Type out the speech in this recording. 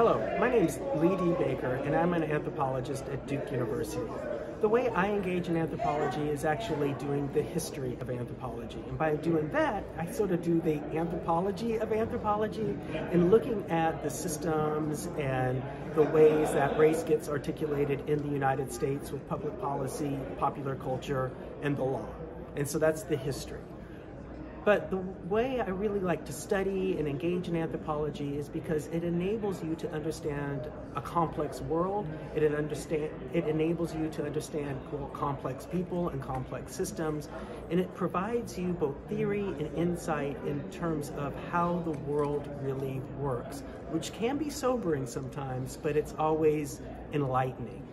Hello, my name is Lee D. Baker, and I'm an anthropologist at Duke University. The way I engage in anthropology is actually doing the history of anthropology. And by doing that, I sort of do the anthropology of anthropology and looking at the systems and the ways that race gets articulated in the United States with public policy, popular culture, and the law. And so that's the history. But the way I really like to study and engage in anthropology is because it enables you to understand a complex world. It, understand, it enables you to understand complex people and complex systems. And it provides you both theory and insight in terms of how the world really works, which can be sobering sometimes, but it's always enlightening.